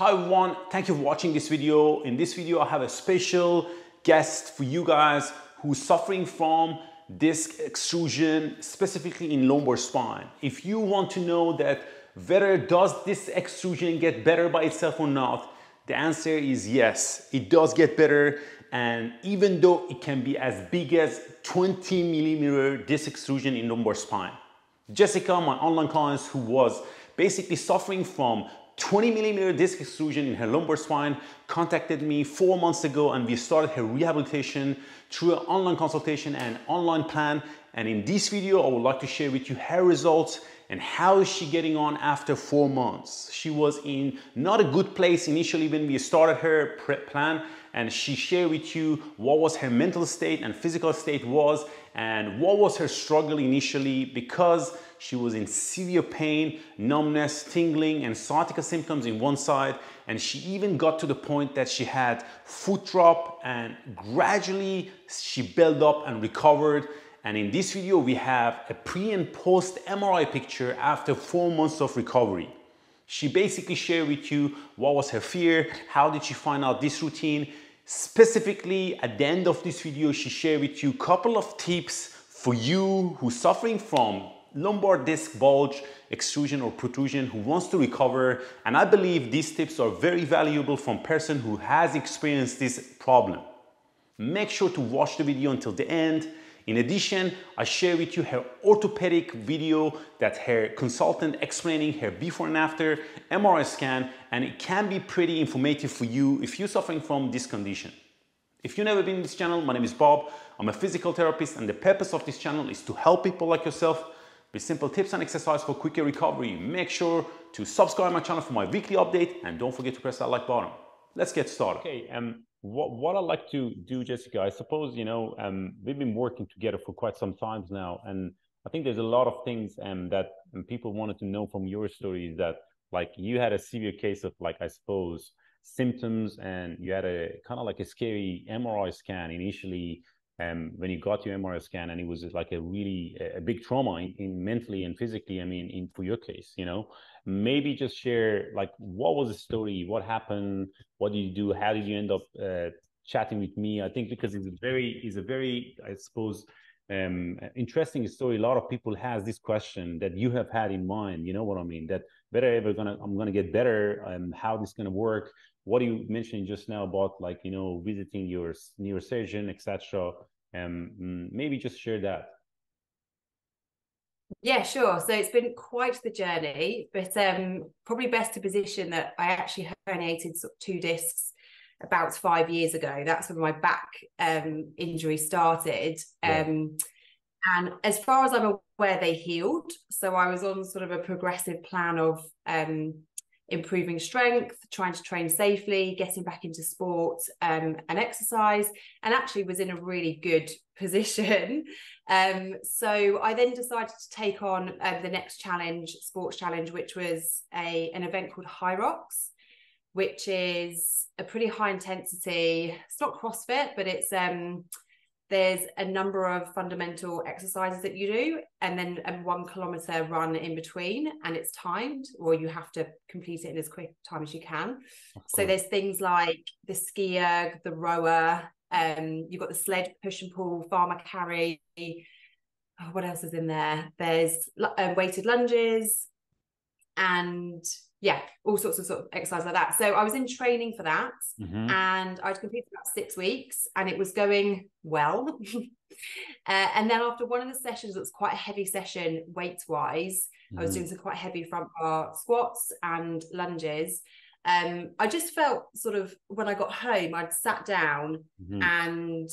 Hi everyone, thank you for watching this video. In this video, I have a special guest for you guys who's suffering from disc extrusion, specifically in lumbar spine. If you want to know that whether does this extrusion get better by itself or not, the answer is yes, it does get better. And even though it can be as big as 20 millimeter disc extrusion in lumbar spine. Jessica, my online client who was basically suffering from 20 millimeter disc extrusion in her lumbar spine, contacted me four months ago and we started her rehabilitation through an online consultation and online plan. And in this video, I would like to share with you her results and how is she getting on after four months. She was in not a good place initially when we started her prep plan and she shared with you what was her mental state and physical state was and what was her struggle initially because she was in severe pain, numbness, tingling, and sciatica symptoms in one side. And she even got to the point that she had foot drop and gradually she built up and recovered. And in this video, we have a pre and post MRI picture after four months of recovery. She basically shared with you what was her fear, how did she find out this routine. Specifically, at the end of this video, she shared with you a couple of tips for you who's suffering from lumbar disc bulge, extrusion or protrusion who wants to recover. And I believe these tips are very valuable from person who has experienced this problem. Make sure to watch the video until the end. In addition, I share with you her orthopedic video that her consultant explaining her before and after MRI scan and it can be pretty informative for you if you're suffering from this condition. If you've never been in this channel, my name is Bob. I'm a physical therapist and the purpose of this channel is to help people like yourself with simple tips and exercise for quicker recovery. Make sure to subscribe my channel for my weekly update and don't forget to press that like button. Let's get started. Okay, um, what, what I'd like to do, Jessica, I suppose, you know, um, we've been working together for quite some times now. And I think there's a lot of things um, that um, people wanted to know from your stories that like you had a severe case of like, I suppose, symptoms and you had a kind of like a scary MRI scan initially um, when you got your MRI scan and it was like a really a big trauma in, in, mentally and physically. I mean, in for your case, you know, maybe just share like what was the story, what happened, what did you do, how did you end up uh, chatting with me? I think because it's a very is a very I suppose um, interesting story. A lot of people has this question that you have had in mind. You know what I mean? That better ever gonna I'm gonna get better and how this gonna work. What you mentioned just now about like you know visiting your neurosurgeon, etc. Um, mm, maybe just share that. Yeah, sure. So it's been quite the journey, but um, probably best to position that I actually herniated two discs about five years ago. That's when my back um, injury started. Yeah. Um, and as far as I'm aware, they healed. So I was on sort of a progressive plan of um, improving strength, trying to train safely, getting back into sport um, and exercise, and actually was in a really good position. Um, so I then decided to take on uh, the next challenge, sports challenge, which was a an event called Hyrox, which is a pretty high intensity. It's not CrossFit, but it's um, there's a number of fundamental exercises that you do and then a one kilometer run in between and it's timed or you have to complete it in as quick time as you can. So there's things like the skier the rower um you've got the sled push and pull farmer carry oh, what else is in there? There's uh, weighted lunges and yeah, all sorts of sort of exercise like that. So I was in training for that, mm-hmm. and I'd completed about six weeks, and it was going well. uh, and then after one of the sessions, it was quite a heavy session weight wise. Mm-hmm. I was doing mm-hmm. some quite heavy front bar squats and lunges. Um, I just felt sort of when I got home, I'd sat down mm-hmm. and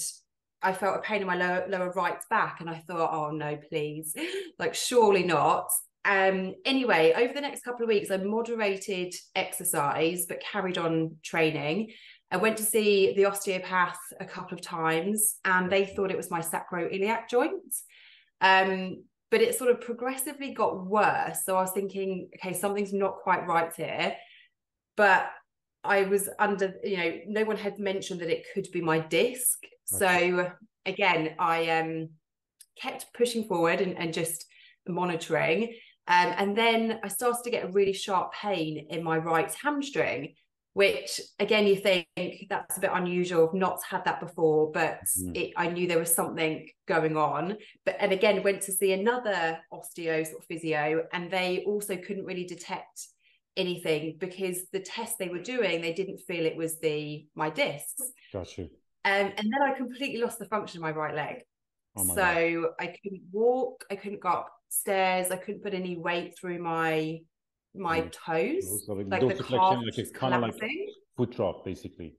I felt a pain in my lower, lower right back, and I thought, oh no, please, like surely not. Um, anyway, over the next couple of weeks, I moderated exercise but carried on training. I went to see the osteopath a couple of times and they thought it was my sacroiliac joint. Um, but it sort of progressively got worse. So I was thinking, okay, something's not quite right here. But I was under, you know, no one had mentioned that it could be my disc. Okay. So again, I um, kept pushing forward and, and just monitoring. Um, and then I started to get a really sharp pain in my right hamstring. which again you think that's a bit unusual. I've not had that before, but mm. it, I knew there was something going on. But and again went to see another osteo sort of physio, and they also couldn't really detect anything because the test they were doing they didn't feel it was the my discs. Got you. Um, and then I completely lost the function of my right leg. Oh my so God. I couldn't walk, I couldn't go upstairs, I couldn't put any weight through my my toes. like, like the calf like it's kind of like foot drop, basically.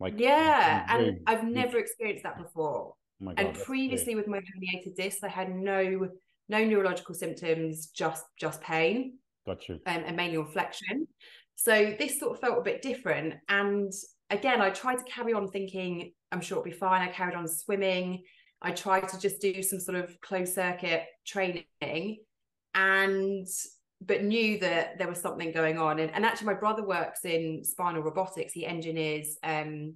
Like yeah, and I've never experienced that before. Oh God, and previously with my herniated disc, I had no no neurological symptoms, just just pain. Got you. Um, and mainly on flexion. So this sort of felt a bit different. And again, I tried to carry on thinking I'm sure it'll be fine. I carried on swimming. I tried to just do some sort of closed circuit training and but knew that there was something going on. And, and actually, my brother works in spinal robotics. He engineers um,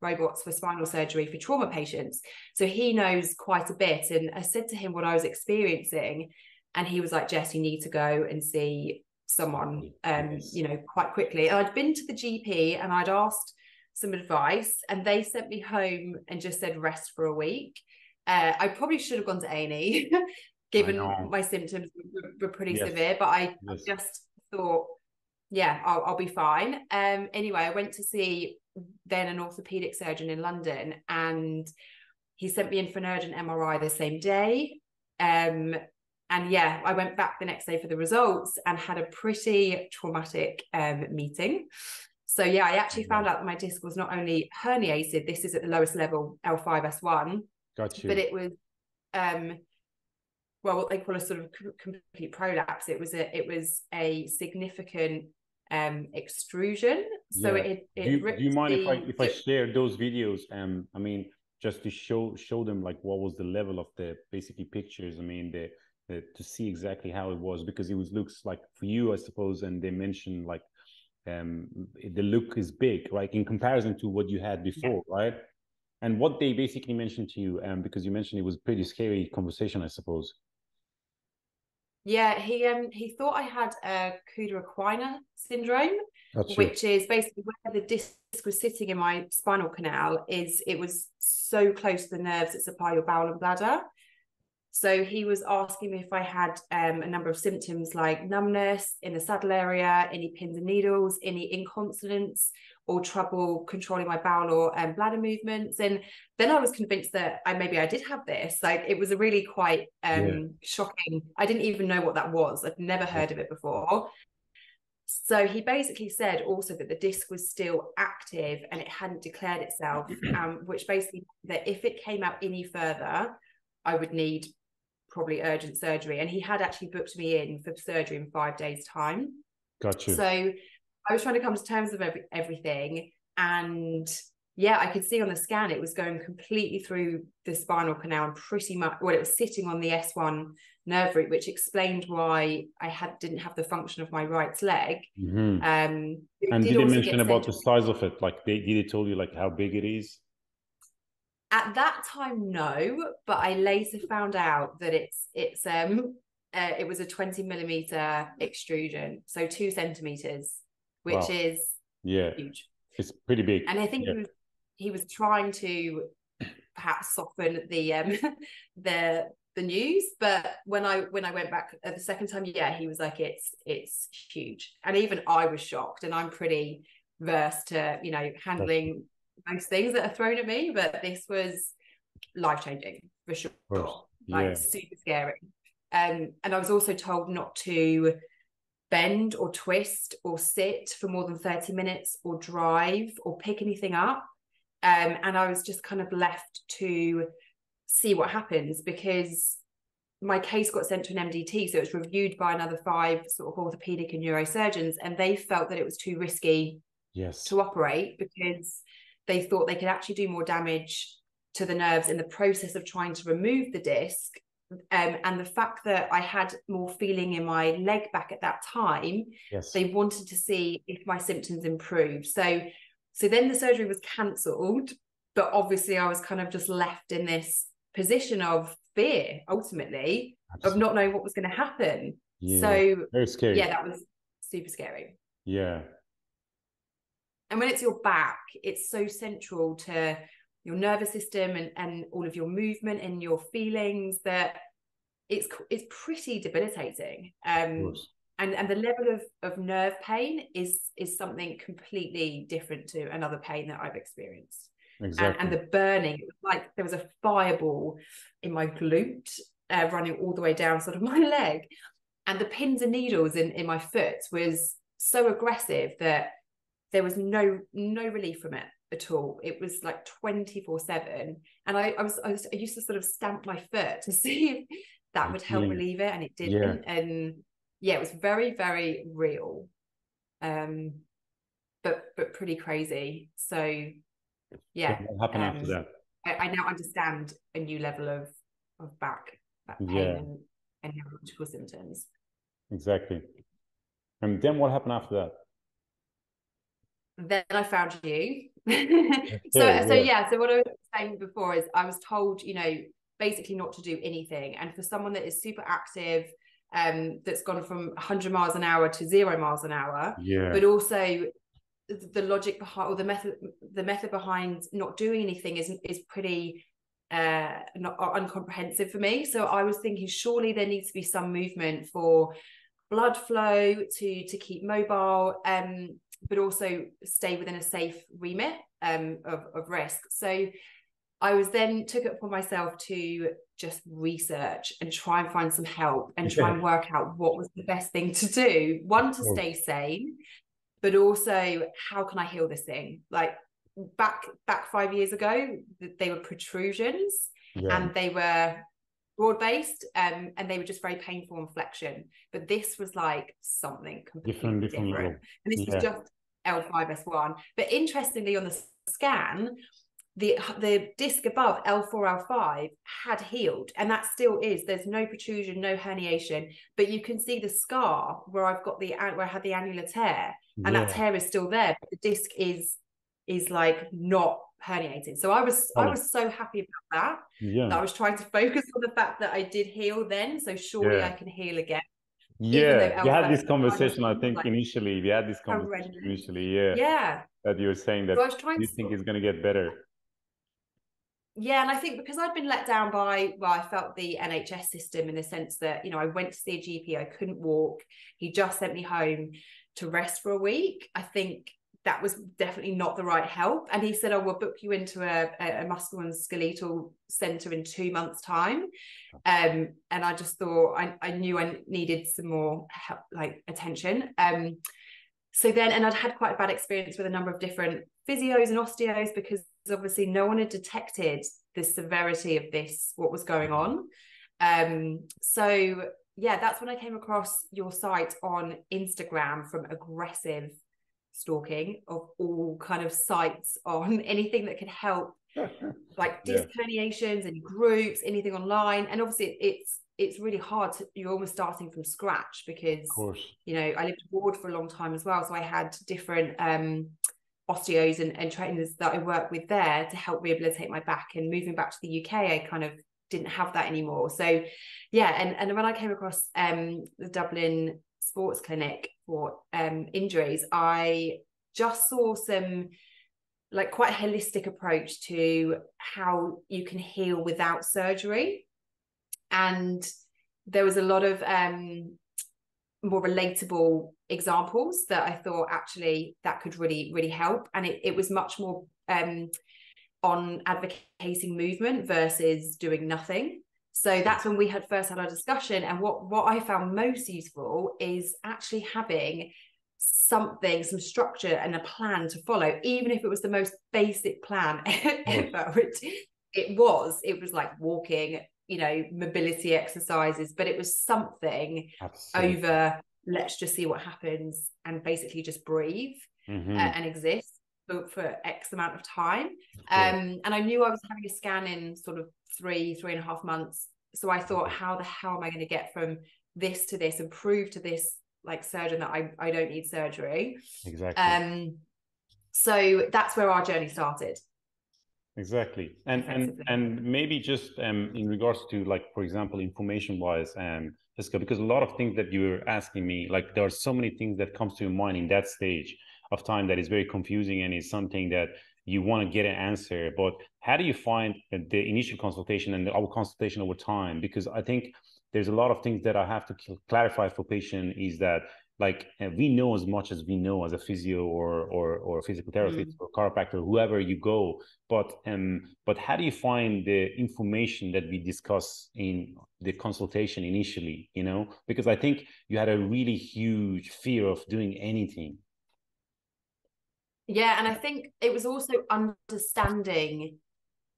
robots for spinal surgery for trauma patients. So he knows quite a bit. And I said to him what I was experiencing. And he was like, Jess, you need to go and see someone, um, yes. you know, quite quickly. And I'd been to the GP and I'd asked some advice and they sent me home and just said rest for a week. Uh, I probably should have gone to A&E given my symptoms were, were pretty yes. severe, but I yes. just thought, yeah, I'll, I'll be fine. Um, anyway, I went to see then an orthopedic surgeon in London, and he sent me in for an urgent MRI the same day. Um, and yeah, I went back the next day for the results and had a pretty traumatic um, meeting. So yeah, I actually found out that my disc was not only herniated. This is at the lowest level, L5S1. Got you. But it was um, well what they call a sort of complete prolapse it was a it was a significant um extrusion so yeah. it, it do, you, do you mind the, if i if i share those videos um i mean just to show show them like what was the level of the basically pictures i mean the, the to see exactly how it was because it was looks like for you i suppose and they mentioned like um the look is big right in comparison to what you had before yeah. right and what they basically mentioned to you um because you mentioned it was a pretty scary conversation i suppose yeah, he um he thought I had a Cauda Equina syndrome, which is basically where the disc was sitting in my spinal canal. Is it was so close to the nerves that supply your bowel and bladder. So he was asking me if I had um, a number of symptoms like numbness in the saddle area, any pins and needles, any incontinence, or trouble controlling my bowel or um, bladder movements. And then I was convinced that I maybe I did have this. Like it was a really quite um, yeah. shocking. I didn't even know what that was. I'd never heard of it before. So he basically said also that the disc was still active and it hadn't declared itself, um, which basically that if it came out any further, I would need probably urgent surgery. And he had actually booked me in for surgery in five days' time. Gotcha. So I was trying to come to terms with every, everything. And yeah, I could see on the scan it was going completely through the spinal canal and pretty much well, it was sitting on the S1 nerve root, which explained why I had didn't have the function of my right leg. Mm-hmm. Um, and did, did they mention about the size of it? Like they did they tell you like how big it is? At that time, no, but I later found out that it's it's um uh, it was a 20 millimeter extrusion, so two centimeters which wow. is yeah huge. It's pretty big. And I think yeah. he, was, he was trying to perhaps soften the um the the news but when i when i went back uh, the second time yeah he was like it's it's huge and even i was shocked and i'm pretty versed to you know handling most things that are thrown at me but this was life changing for sure like yeah. super scary um and i was also told not to bend or twist or sit for more than 30 minutes or drive or pick anything up. Um, and I was just kind of left to see what happens because my case got sent to an MDT. So it was reviewed by another five sort of orthopedic and neurosurgeons, and they felt that it was too risky yes. to operate because they thought they could actually do more damage to the nerves in the process of trying to remove the disc um, and the fact that I had more feeling in my leg back at that time, yes. they wanted to see if my symptoms improved. So, so then the surgery was cancelled, but obviously I was kind of just left in this position of fear, ultimately, Absolutely. of not knowing what was going to happen. Yeah. So very scary. Yeah, that was super scary. Yeah. and when it's your back, it's so central to your nervous system and, and all of your movement and your feelings that it's it's pretty debilitating. Um, and and the level of of nerve pain is is something completely different to another pain that I've experienced. Exactly. And, and the burning, it was like there was a fireball in my glute uh, running all the way down sort of my leg, and the pins and needles in in my foot was so aggressive that there was no no relief from it at all. It was like 24 7. And I, I, was, I was I used to sort of stamp my foot to see if that would help relieve it. And it didn't. Yeah. And yeah, it was very, very real. Um but but pretty crazy. So yeah. What happened um, after that? I, I, now understand a new level of of back, back pain yeah. and, and neurological symptoms. Exactly. And then what happened after that? Then I found you. so yeah, so yeah, so what I was saying before is I was told, you know, basically not to do anything. And for someone that is super active, um, that's gone from 100 miles an hour to zero miles an hour, yeah. but also the logic behind or the method the method behind not doing anything is is pretty uh not uncomprehensive for me so i was thinking surely there needs to be some movement for blood flow to to keep mobile um but also stay within a safe remit um, of, of risk. So I was then took it upon myself to just research and try and find some help and try and work out what was the best thing to do. One to stay sane, but also how can I heal this thing? Like back back five years ago, they were protrusions yeah. and they were broad based um, and they were just very painful on flexion. But this was like something completely different. different. And this yeah. was just L5S1. But interestingly, on the scan, the the disc above L4 L5 had healed and that still is there's no protrusion no herniation but you can see the scar where I've got the where I had the annular tear and yeah. that tear is still there but the disc is is like not herniated. So I was oh. I was so happy about that yeah. that I was trying to focus on the fact that I did heal then so surely yeah. I can heal again yeah you had this conversation i think like, initially we had this conversation initially yeah. Yeah. That you were saying that so you think is going to get better. Yeah and i think because i'd been let down by well i felt the nhs system in the sense that you know i went to see a gp i couldn't walk. He just sent me home to rest for a week. I think that was definitely not the right help. And he said, "I oh, will book you into a, a muscle and skeletal center in two months' time." Um, and I just thought I, I knew I needed some more help, like attention. Um, so then, and I'd had quite a bad experience with a number of different physios and osteos because obviously no one had detected the severity of this, what was going on. Um, so yeah, that's when I came across your site on Instagram from aggressive stalking of all kind of sites on anything that could help like disc yeah. herniations and groups anything online. And obviously it's it's really hard to, you're almost starting from scratch because you know I lived abroad for a long time as well. So I had different um osteos and, and trainers that I worked with there to help rehabilitate my back. And moving back to the UK I kind of didn't have that anymore. So yeah. And and when I came across um the Dublin sports clinic for um, injuries, I just saw some like quite a holistic approach to how you can heal without surgery. And there was a lot of um, more relatable examples that I thought actually that could really, really help. And it, it was much more um, on advocating movement versus doing nothing. So that's when we had first had our discussion. And what, what I found most useful is actually having something, some structure and a plan to follow, even if it was the most basic plan ever, which it was. It was like walking, you know, mobility exercises, but it was something Absolutely. over let's just see what happens and basically just breathe mm-hmm. uh, and exist for, for X amount of time. Um, and I knew I was having a scan in sort of three, three and a half months. So I thought, how the hell am I going to get from this to this and prove to this like surgeon that I, I don't need surgery? Exactly. Um, so that's where our journey started. Exactly. And and and maybe just um in regards to like for example information wise um Jessica, because a lot of things that you were asking me, like there are so many things that comes to your mind in that stage of time that is very confusing and is something that you want to get an answer. But how do you find the initial consultation and our consultation over time? Because I think there's a lot of things that I have to clarify for patient is that like we know as much as we know as a physio or or or physical therapist mm. or chiropractor whoever you go but um but how do you find the information that we discuss in the consultation initially you know because i think you had a really huge fear of doing anything yeah and i think it was also understanding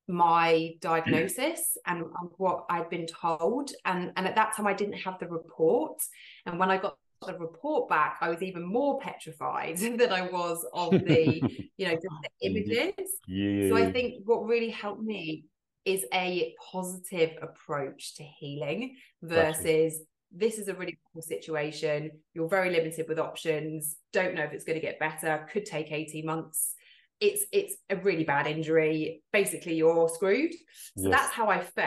my diagnosis and, and what I'd been told. And, and at that time, I didn't have the report. And when I got the report back, I was even more petrified than I was of the, you know, the images. Yeah. So I think what really helped me is a positive approach to healing versus this is a really cool situation. You're very limited with options. Don't know if it's going to get better. Could take 18 months it's it's a really bad injury basically you're screwed so yes. that's how i felt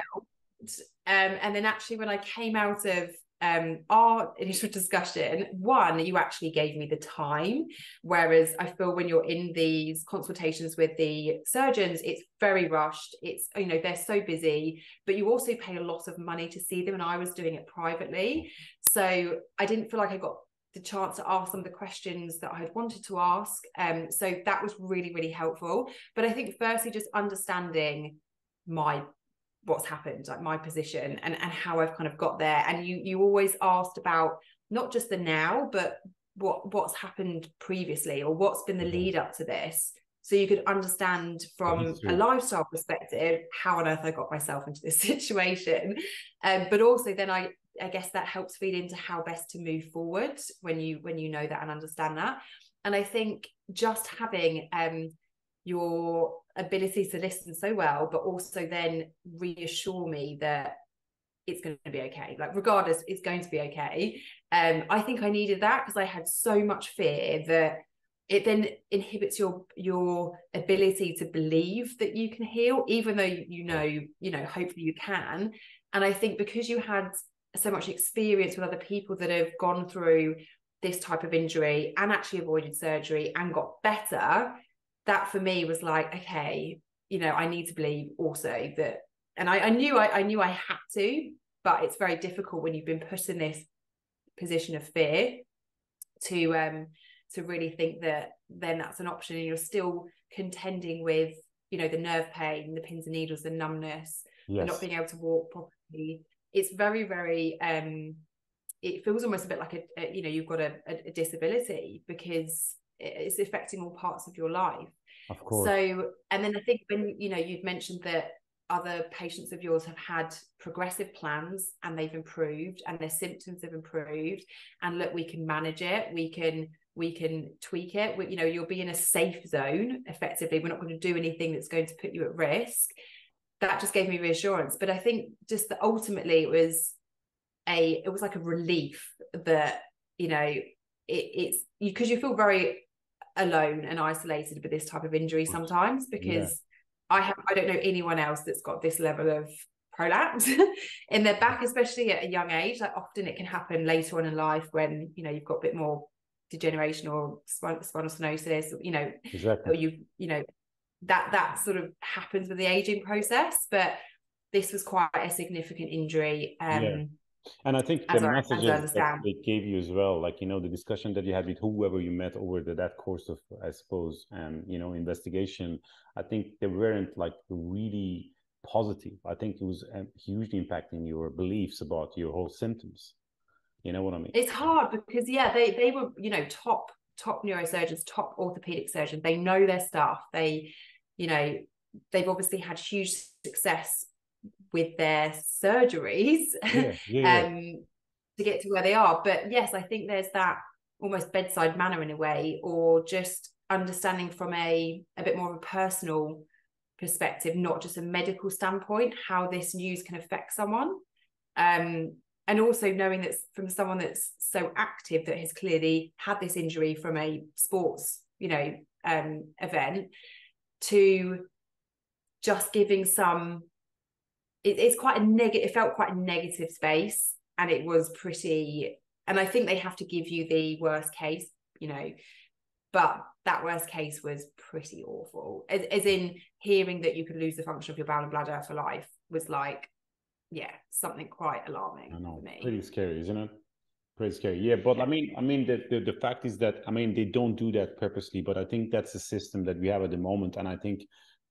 um, and then actually when i came out of um, our initial discussion one you actually gave me the time whereas i feel when you're in these consultations with the surgeons it's very rushed it's you know they're so busy but you also pay a lot of money to see them and i was doing it privately so i didn't feel like i got the chance to ask some of the questions that I had wanted to ask. Um, so that was really, really helpful. But I think firstly, just understanding my what's happened, like my position and, and how I've kind of got there. And you you always asked about not just the now, but what what's happened previously or what's been the mm-hmm. lead up to this. So you could understand from a lifestyle perspective how on earth I got myself into this situation. Um, but also then I I guess that helps feed into how best to move forward when you when you know that and understand that. And I think just having um your ability to listen so well, but also then reassure me that it's going to be okay. Like regardless, it's going to be okay. Um, I think I needed that because I had so much fear that it then inhibits your your ability to believe that you can heal, even though you, know, you know, hopefully you can. And I think because you had so much experience with other people that have gone through this type of injury and actually avoided surgery and got better that for me was like okay you know i need to believe also that and i, I knew I, I knew i had to but it's very difficult when you've been put in this position of fear to um to really think that then that's an option and you're still contending with you know the nerve pain the pins and needles the numbness yes. the not being able to walk properly it's very very um it feels almost a bit like a, a you know you've got a, a, disability because it's affecting all parts of your life. Of course. So and then i think when you know you've mentioned that other patients of yours have had progressive plans and they've improved and their symptoms have improved and look we can manage it. We can we can tweak it. We, you know you'll be in a safe zone effectively. We're not going to do anything that's going to put you at risk. That just gave me reassurance. But I think just that ultimately it was a it was like a relief that you know it, it's because you, you feel very alone and isolated with this type of injury sometimes because yeah. I have I don't know anyone else that's got this level of prolapse in their back, especially at a young age. Like often it can happen later on in life when you know you've got a bit more degeneration or spinal stenosis, you know, exactly. or you you know that that sort of happens with the aging process but this was quite a significant injury um yeah. And i think the messages that they gave you as well like you know the discussion that you had with whoever you met over the, that course of i suppose um you know investigation i think they weren't like really positive. I think it was um, hugely impacting your beliefs about your whole symptoms. You know what i mean? It's hard because yeah they they were you know top top neurosurgeons top orthopedic surgeons. They know their stuff. They you know they've obviously had huge success with their surgeries yeah, yeah, um, to get to where they are. But yes i think there's that almost bedside manner in a way or just understanding from a a bit more of a personal perspective not just a medical standpoint how this news can affect someone. Um, and also knowing that from someone that's so active that has clearly had this injury from a sports you know um, event to just giving some it, it's quite a negative it felt quite a negative space and it was pretty and i think they have to give you the worst case you know but that worst case was pretty awful. As, as in hearing that you could lose the function of your bowel and bladder for life was like, yeah, something quite alarming I know, for me. pretty scary, isn't it? Pretty scary. Yeah, but I mean, I mean, the, the the fact is that I mean they don't do that purposely, but I think that's the system that we have at the moment, and I think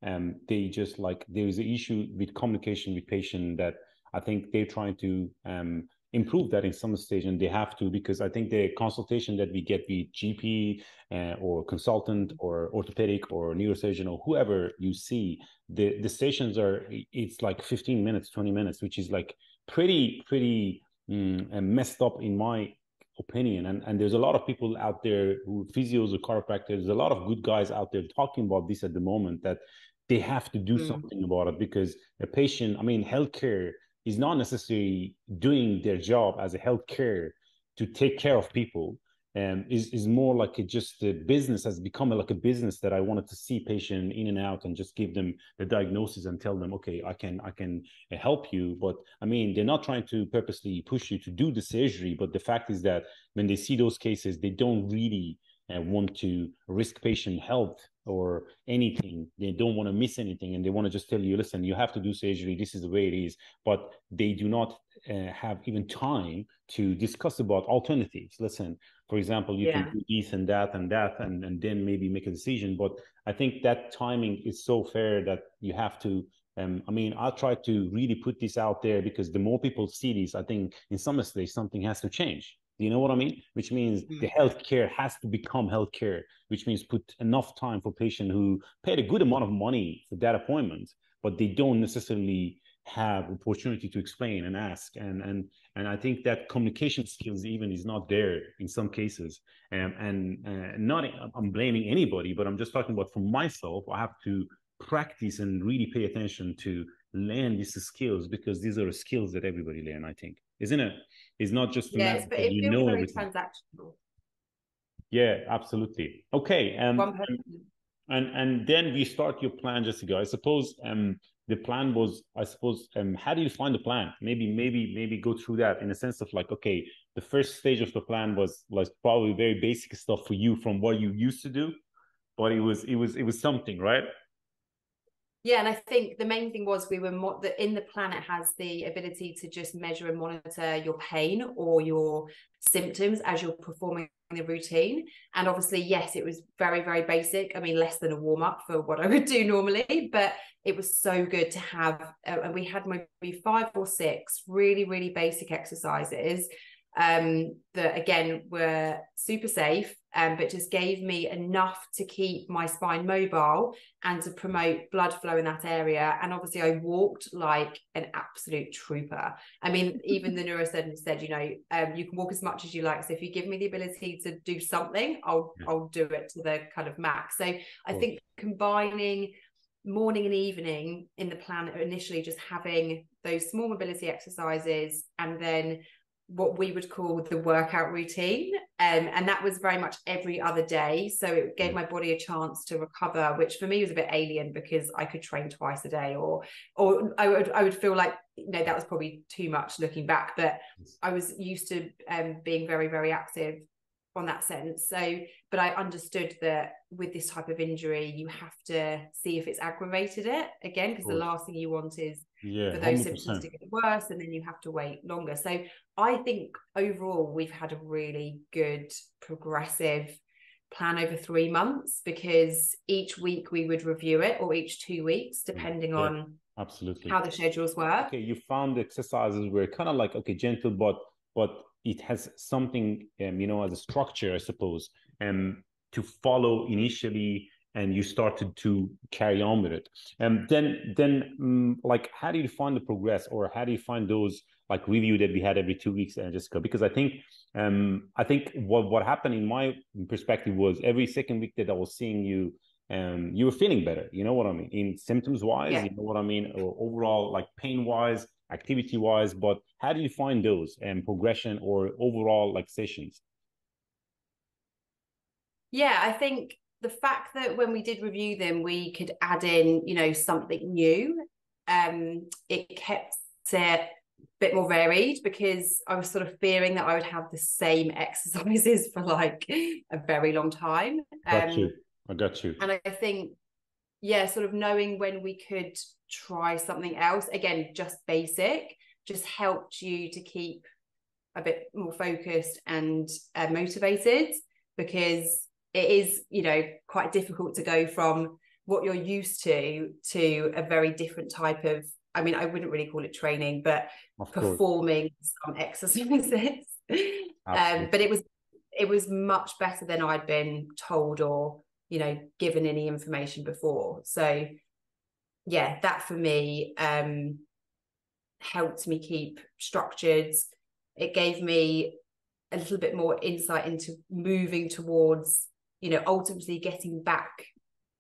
um they just like there is an issue with communication with patient that I think they're trying to um improve that in some stage and they have to because i think the consultation that we get with gp uh, or consultant or orthopedic or neurosurgeon or whoever you see the the sessions are it's like 15 minutes 20 minutes which is like pretty pretty mm, messed up in my opinion. And and there's a lot of people out there who physios or chiropractors there's a lot of good guys out there talking about this at the moment that they have to do mm. something about it because a patient i mean healthcare is not necessarily doing their job as a healthcare to take care of people um, is is more like a, just a business has become like a business that I wanted to see patient in and out and just give them the diagnosis and tell them okay I can I can uh, help you but I mean they're not trying to purposely push you to do the surgery but the fact is that when they see those cases they don't really want to risk patient health or anything. They don't want to miss anything, and they want to just tell you, listen, you have to do surgery. This is the way it is. But they do not uh, have even time to discuss about alternatives. Listen, for example, you yeah. can do this and that and that, and and then maybe make a decision. But I think that timing is so fair that you have to. Um, I mean, I'll try to really put this out there because the more people see this, I think in some stage something has to change do you know what I mean? Which means mm. the healthcare has to become healthcare, which means put enough time for patient who paid a good amount of money for that appointment, but they don't necessarily have opportunity to explain and ask. And and and I think that communication skills even is not there in some cases. Um, and uh, not I'm blaming anybody, but I'm just talking about for myself. I have to practice and really pay attention to learn these skills because these are skills that everybody learn. I think, isn't it? It's not just yes, but it you know very everything. transactional. Yeah, absolutely. Okay, um, and and then we start your plan, Jessica. I suppose um the plan was, I suppose, um, how do you find the plan? Maybe, maybe, maybe go through that in a sense of like, okay, the first stage of the plan was like probably very basic stuff for you from what you used to do, but it was, it was, it was something, right? Yeah, and I think the main thing was we were mo- that in the planet has the ability to just measure and monitor your pain or your symptoms as you're performing the routine. And obviously, yes, it was very, very basic. I mean, less than a warm up for what I would do normally, but it was so good to have. Uh, and we had maybe five or six really, really basic exercises um, that again were super safe, um, but just gave me enough to keep my spine mobile and to promote blood flow in that area. And obviously, I walked like an absolute trooper. I mean, even the neurosurgeon said, you know, um, you can walk as much as you like. So if you give me the ability to do something, I'll yeah. I'll do it to the kind of max. So I think combining morning and evening in the plan initially just having those small mobility exercises and then what we would call the workout routine um, and that was very much every other day. So it gave mm. my body a chance to recover which for me was a bit alien because i could train twice a day or or i would i would feel like you know that was probably too much looking back but i was used to um, being very very active on that sense. So but i understood that with this type of injury you have to see if it's aggravated it again because the last thing you want is yeah, for those 100%. symptoms to get worse and then you have to wait longer. So i think overall we've had a really good progressive plan over three months because each week we would review it or each two weeks mm, depending yeah, on absolutely. how the schedules work. Okay you found the exercises were kind of like okay gentle but but it has something um, you know as a structure i suppose um to follow initially and you started to carry on with it. And then then um, like how do you find the progress or how do you find those like review that we had every two weeks and uh, just go because i think um i think what what happened in my perspective was every second week that i was seeing you um you were feeling better. You know what i mean? In symptoms wise yeah. you know what i mean? Or overall like pain wise activity wise but how do you find those and um, progression or overall like sessions? Yeah i think the fact that when we did review them, we could add in, you know, something new, um, it kept it a bit more varied because I was sort of fearing that I would have the same exercises for like a very long time. Got um, you. I got you. And I think, yeah, sort of knowing when we could try something else, again, just basic, just helped you to keep a bit more focused and uh, motivated because it is, you know, quite difficult to go from what you're used to to a very different type of I mean, I wouldn't really call it training, but performing some exercises. um, but it was it was much better than I'd been told or you know given any information before. So yeah, that for me um, helped me keep structured. It gave me a little bit more insight into moving towards you know ultimately getting back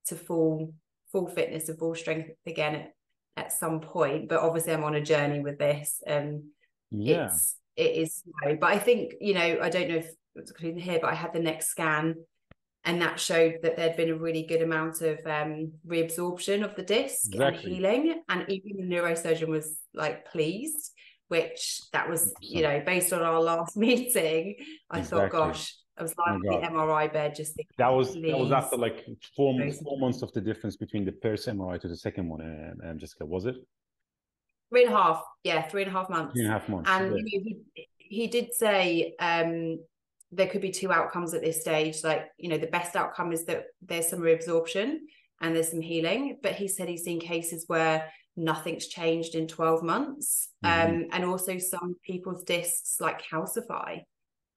to full full fitness and full strength again at, at some point but obviously i'm on a journey with this and yeah it's it is slow. but i think you know i don't know if it's included here but i had the next scan and that showed that there'd been a really good amount of um, reabsorption of the disc exactly. and healing and even the neurosurgeon was like pleased which that was you know based on our last meeting i exactly. thought gosh I was lying oh on the MRI bed, just thinking, that was please. that was after like four four months of the difference between the first MRI to the second one. and, um, Jessica, was it? Three and a half, yeah, three and a half months. Three and a half months. And yeah. he, he did say um, there could be two outcomes at this stage. Like you know, the best outcome is that there's some reabsorption and there's some healing. But he said he's seen cases where nothing's changed in 12 months. Mm-hmm. Um, and also some people's discs like calcify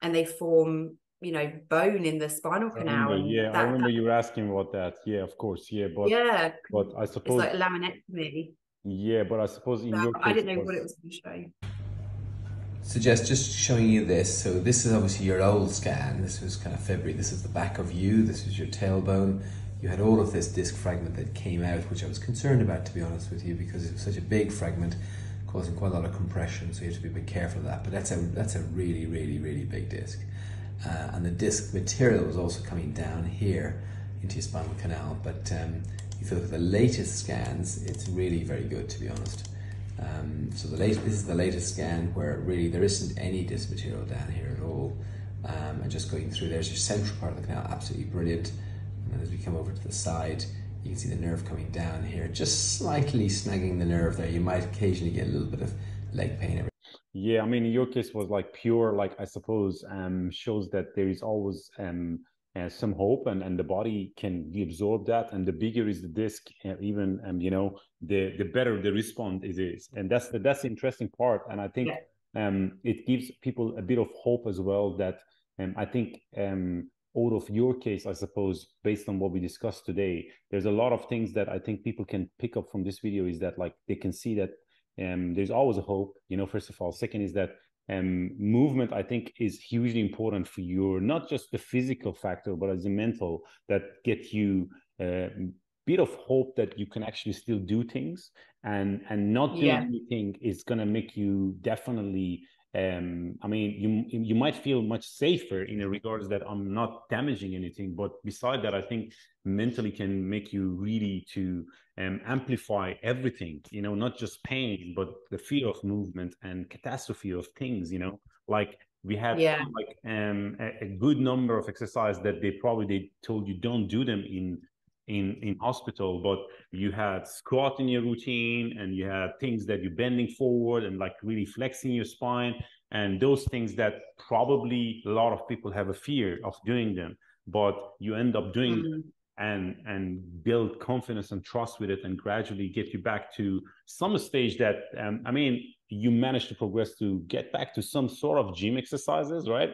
and they form you know bone in the spinal canal. I remember, yeah, that, I remember that, you were asking about that. Yeah, of course. Yeah, but yeah, but I suppose it's like laminectomy. Yeah, but I suppose in your case, I didn't know was... what it was going to show. So just just showing you this. So this is obviously your old scan. This was kind of February. This is the back of you. This is your tailbone. You had all of this disc fragment that came out, which I was concerned about, to be honest with you, because it was such a big fragment, causing quite a lot of compression. So you have to be a bit careful of that. But that's a that's a really really really big disc uh, and the disc material was also coming down here into your spinal canal. But um, if you look at the latest scans, it's really very good to be honest. Um, so the this is the latest scan where really there isn't any disc material down here at all. Um, and just going through, there's your central part of the canal, absolutely brilliant. And then as we come over to the side, you can see the nerve coming down here, just slightly snagging the nerve there. You might occasionally get a little bit of leg pain yeah, I mean, your case was like pure, like I suppose, um, shows that there is always um, uh, some hope, and and the body can reabsorb that, and the bigger is the disc, uh, even um, you know, the the better the response it is, and that's the that's the interesting part, and I think yeah. um, it gives people a bit of hope as well. That um, I think um, out of your case, I suppose, based on what we discussed today, there's a lot of things that I think people can pick up from this video. Is that like they can see that um, there's always a hope, you know, first of all. Second is that um, movement, I think, is hugely important for your, not just the physical factor, but as a mental that get you a uh, bit of hope that you can actually still do things and and not doing yeah. anything is going to make you definitely um, I mean, you you might feel much safer in the regards that I'm not damaging anything. But beside that, I think mentally can make you really to um, amplify everything. You know, not just pain, but the fear of movement and catastrophe of things. You know, like we had yeah. like um, a, a, good number of exercises that they probably they told you don't do them in in in hospital but you had squat in your routine and you had things that you're bending forward and like really flexing your spine and those things that probably a lot of people have a fear of doing them but you end up doing mm-hmm. them and and build confidence and trust with it and gradually get you back to some stage that um, i mean you managed to progress to get back to some sort of gym exercises right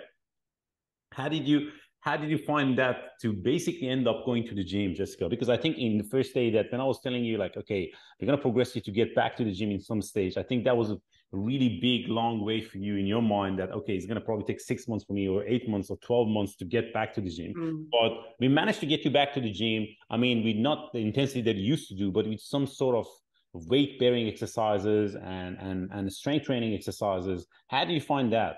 how did you how did you find that to basically end up going to the gym, Jessica? Because I think in the first day that when I was telling you, like, okay, we're gonna progress you to get back to the gym in some stage, I think that was a really big, long way for you in your mind that okay, it's gonna probably take six months for me or eight months or 12 months to get back to the gym. Mm. But we managed to get you back to the gym. I mean, with not the intensity that you used to do, but with some sort of weight bearing exercises and and and strength training exercises. How do you find that?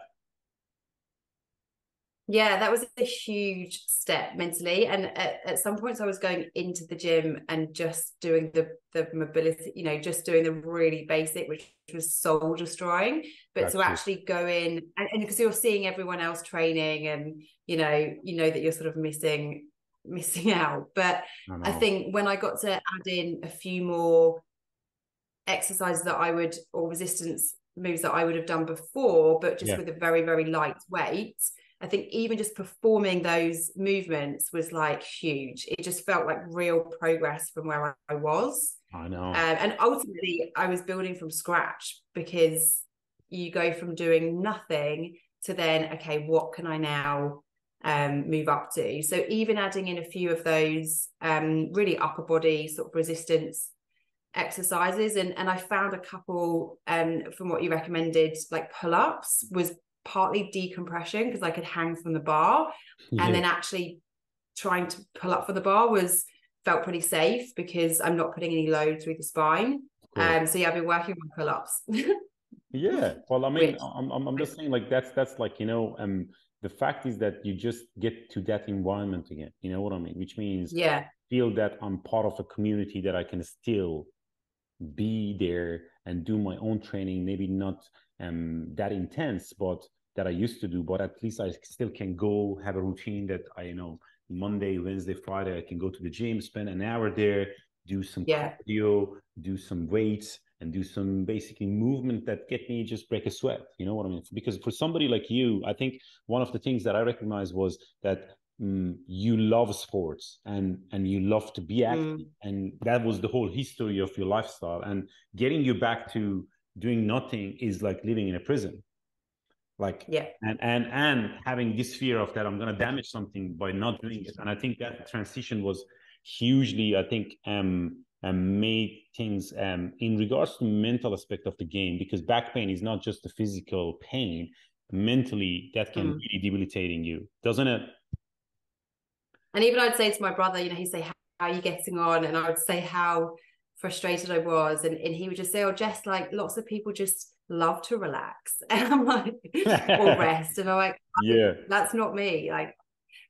Yeah, that was a huge step mentally. And at, at some points I was going into the gym and just doing the the mobility, you know, just doing the really basic, which was soul destroying. But That's to actually go in and because you're seeing everyone else training and you know, you know that you're sort of missing missing out. But I, I think when I got to add in a few more exercises that I would or resistance moves that I would have done before, but just yeah. with a very, very light weight I think even just performing those movements was like huge. It just felt like real progress from where I was. I know. Um, and ultimately, I was building from scratch because you go from doing nothing to then, okay, what can I now um, move up to? So even adding in a few of those um, really upper body sort of resistance exercises and and I found a couple um from what you recommended like pull-ups was partly decompression because I could hang from the bar yeah. and then actually trying to pull up for the bar was felt pretty safe because I'm not putting any load through the spine. Cool. Um, so yeah, I've been working on pull-ups. yeah. Well, I mean, I'm, I'm, I'm just saying like that's, that's like, you know, um, the fact is that you just get to that environment again. You know what I mean? Which means yeah, feel that I'm part of a community that I can still be there and do my own training, maybe not um, that intense, but that I used to do, but at least I still can go have a routine that I you know Monday, Wednesday, Friday I can go to the gym, spend an hour there, do some yeah. cardio, do some weights, and do some basically movement that get me just break a sweat. You know what I mean? Because for somebody like you, I think one of the things that I recognized was that um, you love sports and and you love to be active, mm. and that was the whole history of your lifestyle. And getting you back to doing nothing is like living in a prison like yeah. and and and having this fear of that i'm going to damage something by not doing it. And i think that transition was hugely i think um, um made things um in regards to mental aspect of the game because back pain is not just the physical pain. Mentally that can mm. be debilitating you doesn't it? And even i'd say to my brother you know he'd say how are you getting on? And i would say how frustrated i was. And, and he would just say oh just like lots of people just love to relax. And i'm like or rest. And i'm like yeah. that's not me like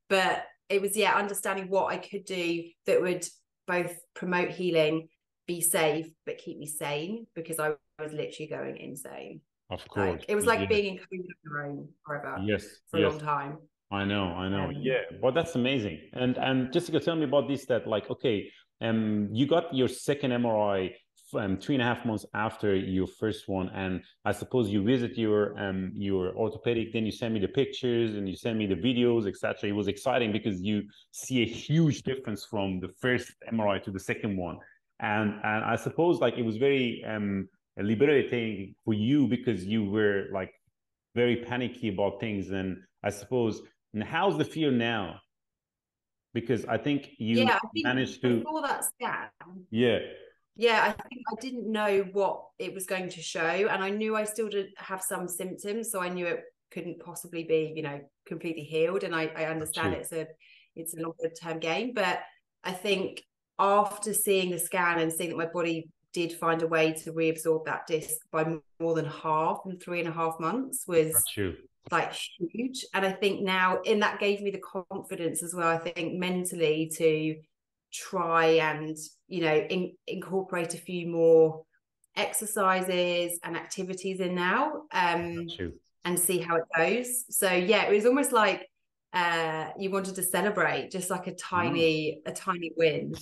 but it was yeah understanding what i could do that would both promote healing be safe but keep me sane because i was literally going insane. Of course. like, it was like being in covid on your own forever yes for yes. a long time. I know i know. Um, yeah but that's amazing. And and jessica tell me about this that like okay um you got your second mri um, three and a half months after your first one, and I suppose you visit your um, your orthopedic. Then you send me the pictures and you send me the videos, etc. It was exciting because you see a huge difference from the first MRI to the second one, and and I suppose like it was very um, liberating for you because you were like very panicky about things, and I suppose. And how's the feel now? Because I think you yeah, I think managed to before that scan. Yeah yeah i think i didn't know what it was going to show and i knew i still did have some symptoms so i knew it couldn't possibly be you know completely healed and i, I understand it's a it's a longer term game but i think after seeing the scan and seeing that my body did find a way to reabsorb that disc by more than half in three and a half months was like huge and i think now and that gave me the confidence as well i think mentally to try and you know in, incorporate a few more exercises and activities in now um and see how it goes. So yeah it was almost like uh you wanted to celebrate just like a tiny mm. a tiny win.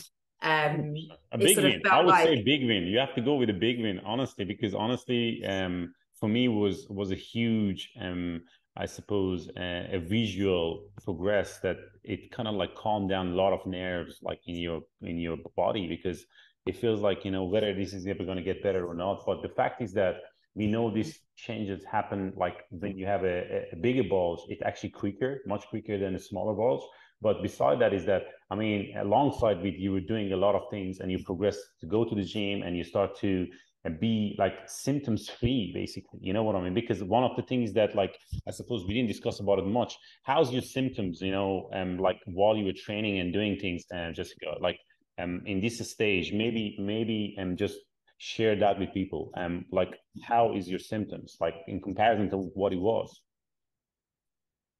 Um a big win. I would like... say big win. You have to go with a big win honestly because honestly um for me was was a huge um I suppose, uh, a visual progress that it kind of like calmed down a lot of nerves like in your in your body because it feels like you know whether this is ever going to get better or not. But the fact is that we know these changes happen like when you have a, a bigger bulge, it's actually quicker, much quicker than a smaller bulge. But beside that is that I mean, alongside with you were doing a lot of things and you progress to go to the gym and you start to and be like symptoms free basically. You know what i mean? Because one of the things that like i suppose we didn't discuss about it much how's your symptoms you know um like while you were training and doing things and uh, just like um in this stage maybe maybe um just share that with people. Um like how is your symptoms like in comparison to what it was?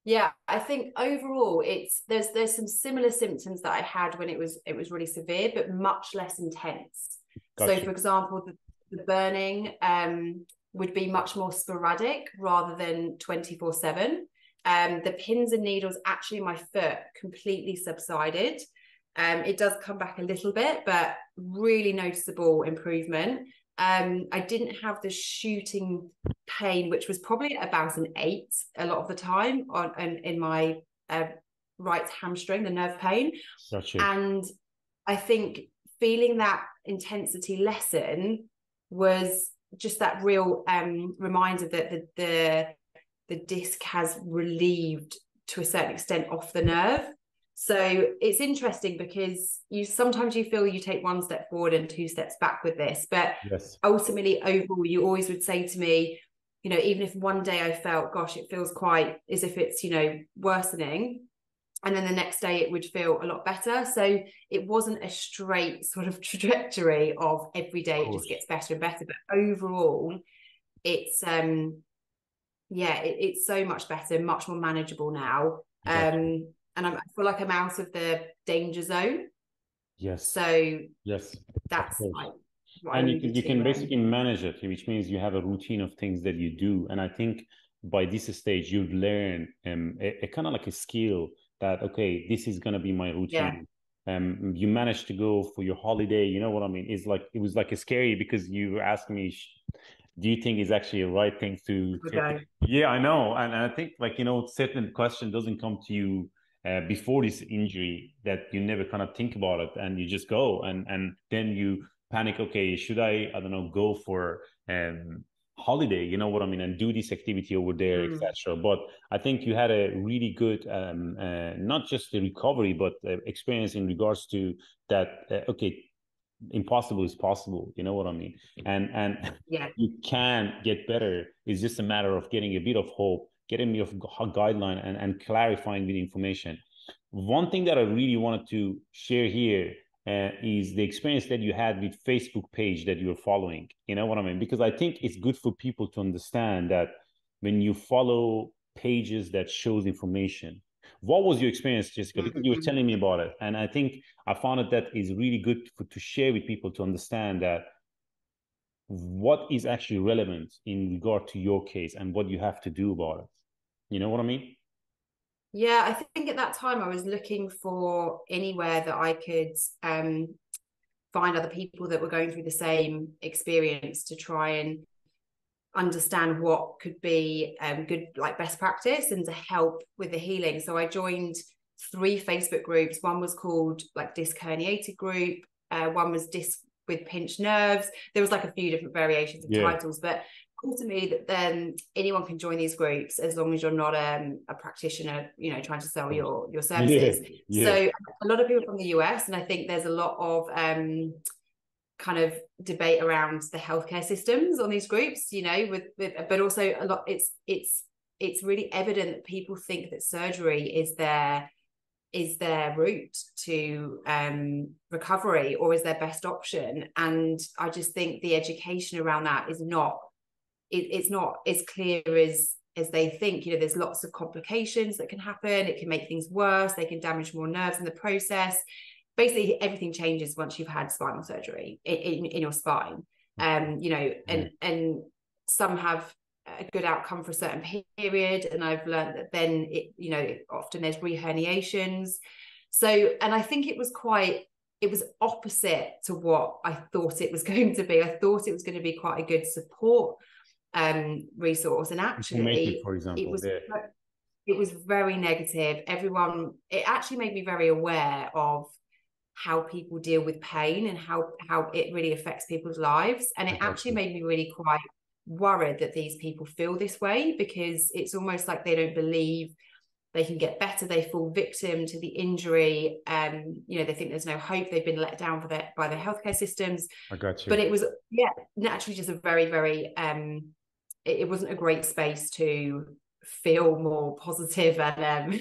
Yeah, I think overall it's there's there's some similar symptoms that I had when it was it was really severe, but much less intense. Gotcha. So, for example, the, the burning um, would be much more sporadic rather than twenty four seven. Um, the pins and needles actually my foot completely subsided. Um, it does come back a little bit, but really noticeable improvement. Um, I didn't have the shooting pain, which was probably about an eight a lot of the time on in, in my uh, right hamstring, the nerve pain. Gotcha. And I think feeling that intensity lessen was just that real um, reminder that the, the the disc has relieved to a certain extent off the nerve. So it's interesting because you sometimes you feel you take one step forward and two steps back with this, but yes. ultimately overall you always would say to me, you know, even if one day I felt, gosh, it feels quite as if it's, you know, worsening, and then the next day it would feel a lot better. So it wasn't a straight sort of trajectory of every day it just gets better and better, but overall, it's um yeah, it, it's so much better, much more manageable now. Um, and I'm, I feel like I'm out of the danger zone. Yes. So yes, that's like and you can you can basically manage it, which means you have a routine of things that you do. And I think by this stage you've learned um, a, a kind of like a skill that okay, this is gonna be my routine. Yeah. Um, you managed to go for your holiday. You know what I mean? It's like it was like a scary because you asked me do you think is actually a right thing to, to yeah i know and, and, i think like you know certain question doesn't come to you uh, before this injury that you never kind of think about it and you just go and and then you panic okay should i i don't know go for um holiday you know what i mean and do this activity over there mm. etc but i think you had a really good um uh, not just the recovery but uh, experience in regards to that uh, okay impossible is possible you know what i mean? And and yeah. you can get better. It's just a matter of getting a bit of hope getting me of guideline and, and clarifying the information. One thing that i really wanted to share here uh, is the experience that you had with facebook page that you're following you know what i mean because i think it's good for people to understand that when you follow pages that shows information what was your experience, Jessica? Because you were mm-hmm. telling me about it, and I think I found that that is really good for, to share with people to understand that what is actually relevant in regard to your case and what you have to do about it. You know what I mean? Yeah, I think at that time I was looking for anywhere that I could um, find other people that were going through the same experience to try and understand what could be um, good like best practice and to help with the healing. So i joined three facebook groups. One was called like disc herniated group uh, one was disc with pinched nerves. There was like a few different variations of yeah. titles but ultimately that then anyone can join these groups as long as you're not um, a practitioner you know trying to sell your your services yeah. Yeah. so a lot of people from the us and i think there's a lot of um, kind of debate around the healthcare systems on these groups you know with, with but also a lot it's it's it's really evident that people think that surgery is their is their route to um, recovery or is their best option and i just think the education around that is not it, it's not as clear as as they think. You know there's lots of complications that can happen. It can make things worse. They can damage more nerves in the process. Basically everything changes once you've had spinal surgery in, in, in your spine. Um you know and and some have a good outcome for a certain period and i've learned that then it you know often there's reherniations. So and i think it was quite it was opposite to what i thought it was going to be. I thought it was going to be quite a good support um resource. And actually for example it was it was very negative. Everyone it actually made me very aware of how people deal with pain and how how it really affects people's lives. And it actually made me really quite worried that these people feel this way because it's almost like they don't believe they can get better. They fall victim to the injury. Um you know they think there's no hope. They've been let down for their by their healthcare systems. I got you. But it was yeah naturally just a very very um it, it wasn't a great space to feel more positive and um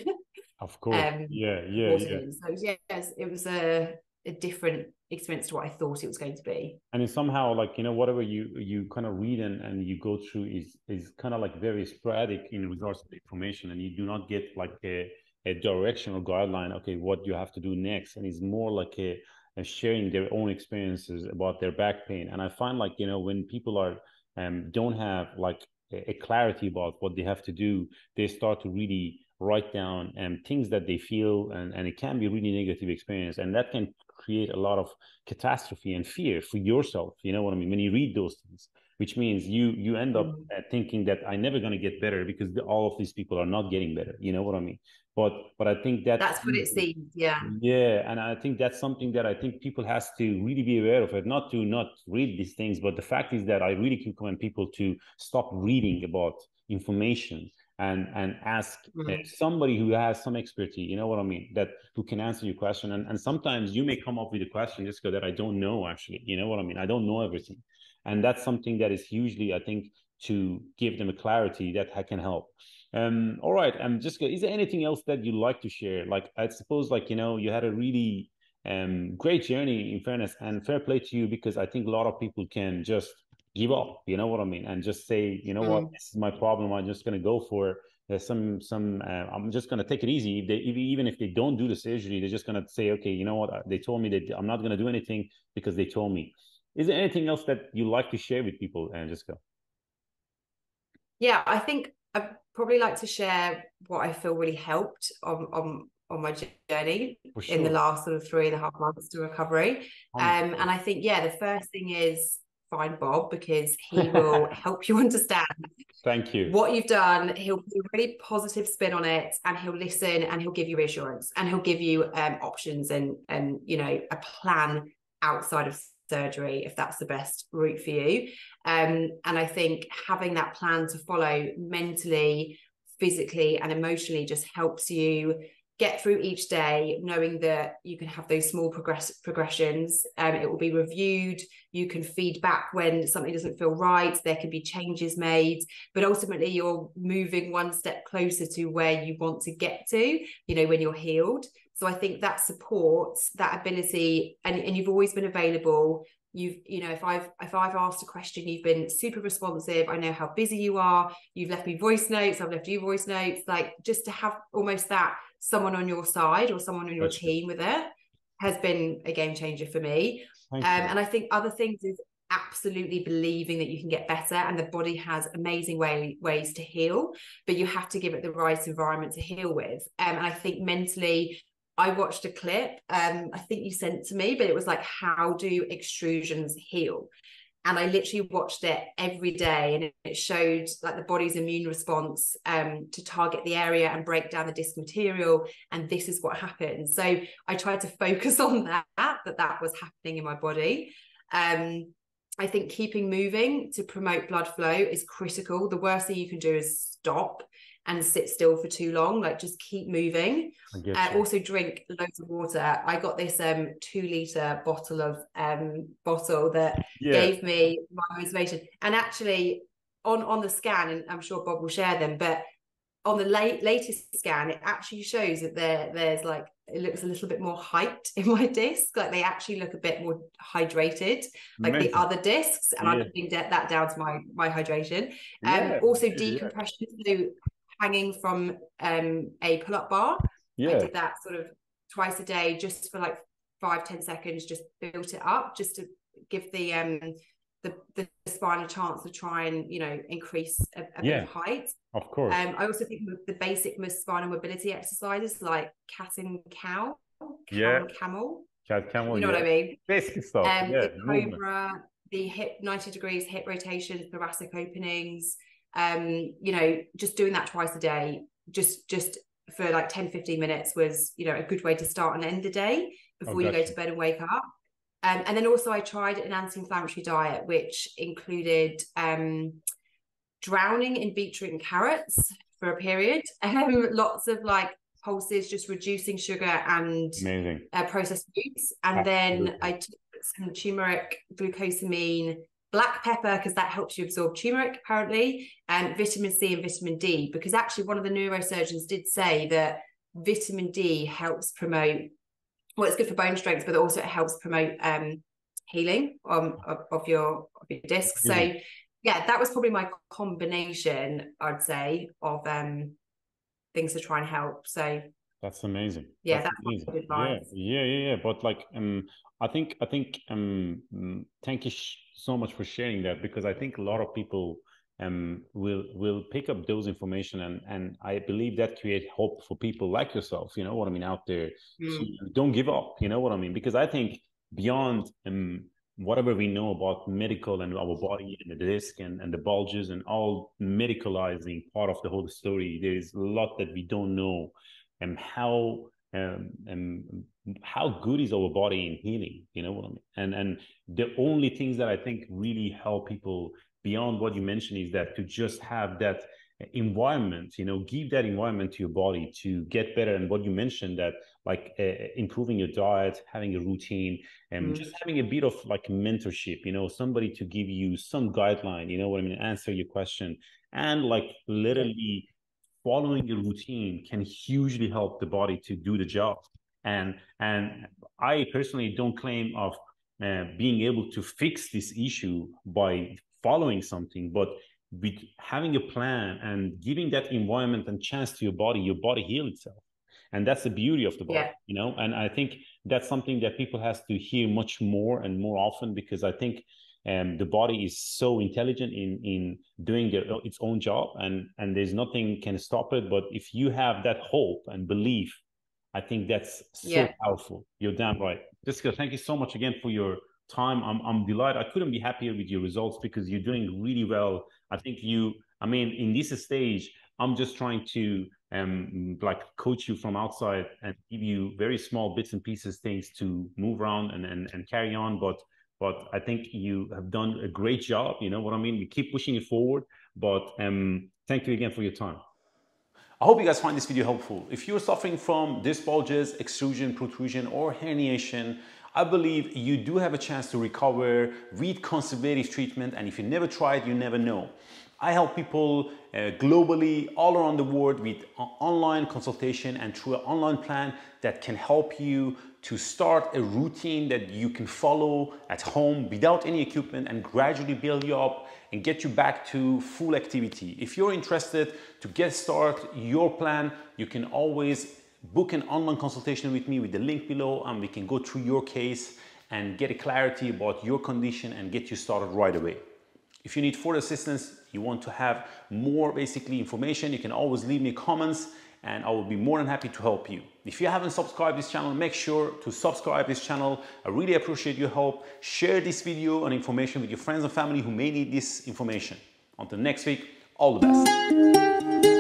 Of course. Um, yeah, yeah, yeah. So yes, it was a a different experience to what I thought it was going to be. And it's somehow like you know whatever you you kind of read and, and you go through is is kind of like very sporadic in regards to the information, and you do not get like a, a direction or guideline. Okay, what you have to do next, and it's more like a, a sharing their own experiences about their back pain. And I find like you know when people are um don't have like a, clarity about what they have to do, they start to really write down um, things that they feel and, and it can be really negative experience and that can create a lot of catastrophe and fear for yourself you know what i mean when you read those things which means you you end up mm-hmm. uh, thinking that i'm never going to get better because the, all of these people are not getting better you know what i mean but but i think that that's what it seems yeah. Yeah and i think that's something that i think people has to really be aware of it not to not read these things but the fact is that i really recommend people to stop reading about information and and ask mm-hmm. somebody who has some expertise you know what i mean? That who can answer your question and, and sometimes you may come up with a question just go that i don't know actually you know what i mean? I don't know everything. And that's something that is hugely i think to give them a clarity that can help. Um all right um Jessica is there anything else that you'd like to share? Like i suppose like you know you had a really um great journey in fairness and fair play to you because i think a lot of people can just give up you know what i mean? And just say you know mm. what this is my problem. I'm just going to go for there's some some uh, i'm just going to take it easy. If they even if they don't do the surgery they're just going to say okay you know what? They told me that i'm not going to do anything because they told me. Is there anything else that you like to share with people and just go yeah i think I'd probably like to share what i feel really helped on on on my journey sure. in the last sort of three and a half months to recovery um, and i think yeah the first thing is find Bob because he will help you understand. Thank you. What you've done, he'll put a really positive spin on it, and he'll listen, and he'll give you reassurance, and he'll give you um, options and and you know a plan outside of surgery if that's the best route for you. Um, and I think having that plan to follow mentally, physically, and emotionally just helps you get through each day knowing that you can have those small progress progressions. Um, it will be reviewed. You can feed back when something doesn't feel right. There can be changes made. But ultimately you're moving one step closer to where you want to get to you know when you're healed. So i think that supports that ability and, and you've always been available you've you know if i've if i've asked a question you've been super responsive. I know how busy you are. You've left me voice notes. I've left you voice notes. Like just to have almost that someone on your side or someone on your That's team true. with it has been a game changer for me. Um, and i think other things is absolutely believing that you can get better and the body has amazing way, ways to heal but you have to give it the right environment to heal with. Um, and i think mentally I watched a clip, um, I think you sent to me, but it was like, how do extrusions heal? And I literally watched it every day, and it showed like the body's immune response um, to target the area and break down the disc material. And this is what happens. So I tried to focus on that, that that was happening in my body. Um, I think keeping moving to promote blood flow is critical. The worst thing you can do is stop and sit still for too long. Like just keep moving. Uh, also drink loads of water. I got this um two liter bottle of um bottle that yeah. gave me my motivation. And actually on on the scan, and I'm sure Bob will share them, but on the late latest scan, it actually shows that there there's like it looks a little bit more hyped in my disc. Like they actually look a bit more hydrated, like Amazing. the other discs. And yeah. I'm putting that down to my my hydration. Um, yeah. also decompression. Yeah. So hanging from um, a pull-up bar. Yeah. I did that sort of twice a day just for like five ten seconds, just built it up just to give the um the, the spine a chance to try and you know increase a, a yeah, bit of height. Of course. Um, I also think the basic spinal mobility exercises like cat and cow, cow yeah, and camel. Cat camel. You know yeah. what I mean? Basic stuff. Um, yeah, the cobra, the hip ninety degrees hip rotations, thoracic openings um you know just doing that twice a day just just for like 10 15 minutes was you know a good way to start and end the day before oh, you go to bed and wake up. Um, and then also I tried an anti-inflammatory diet which included um, drowning in beetroot and carrots for a period. Um, lots of like pulses just reducing sugar and uh, processed foods. And Absolutely. then I took some turmeric glucosamine black pepper because that helps you absorb turmeric apparently and vitamin c and vitamin d because actually one of the neurosurgeons did say that vitamin d helps promote well, it's good for bone strength, but also it helps promote um, healing um, of, of your of your discs. So yeah, that was probably my combination, I'd say, of um things to try and help. So that's amazing. Yeah, that's, that's amazing. Yeah, yeah, yeah, yeah. But like, um, I think, I think, um, mm, thank you so much for sharing that because I think a lot of people um will will pick up those information and and I believe that create hope for people like yourself. You know what I mean out there. Mm. So don't give up. You know what I mean because I think beyond um whatever we know about medical and our body and the disc and, and the bulges and all medicalizing part of the whole story, there is a lot that we don't know and how um, and how good is our body in healing you know what i mean? And and the only things that i think really help people beyond what you mentioned is that to just have that environment you know give that environment to your body to get better. And what you mentioned that like uh, improving your diet having a routine and mm. just having a bit of like mentorship you know somebody to give you some guideline you know what i mean? Answer your question and like literally following a routine can hugely help the body to do the job and and i personally don't claim of uh, being able to fix this issue by following something but with having a plan and giving that environment and chance to your body, your body heal itself. And that's the beauty of the body, yeah. you know. And I think that's something that people has to hear much more and more often because I think um, the body is so intelligent in in doing their, its own job, and and there's nothing can stop it. But if you have that hope and belief, I think that's so yeah. powerful. You're damn right, Jessica. Thank you so much again for your time. I'm I'm delighted. I couldn't be happier with your results because you're doing really well I think you, I mean, in this stage, I'm just trying to um like coach you from outside and give you very small bits and pieces things to move around and and, and carry on. But but I think you have done a great job. You know what I mean? We keep pushing it forward. But um, thank you again for your time. I hope you guys find this video helpful. If you're suffering from disc bulges, extrusion, protrusion, or herniation, I believe you do have a chance to recover with conservative treatment and if you never tried, you never know. I help people uh, globally all around the world with online consultation and through an online plan that can help you to start a routine that you can follow at home without any equipment and gradually build you up and get you back to full activity. If you're interested to get started your plan, you can always book an online consultation with me with the link below and we can go through your case and get a clarity about your condition and get you started right away. If you need further assistance, you want to have more basically information, you can always leave me comments and I will be more than happy to help you. If you haven't subscribed this channel, make sure to subscribe this channel. I really appreciate your help. Share this video and information with your friends and family who may need this information. Until next week, all the best.